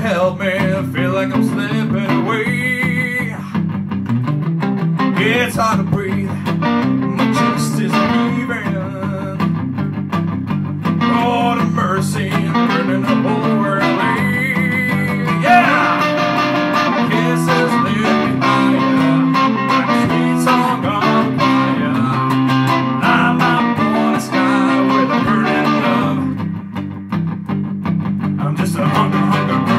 help me, I feel like I'm slipping away. It's hard to breathe, my chest is heaving. Lord oh, of mercy, I'm burning up over Yeah! Kisses lit me higher, sweet song on fire. I'm up the sky with a burning love. I'm just a hunger, hunger.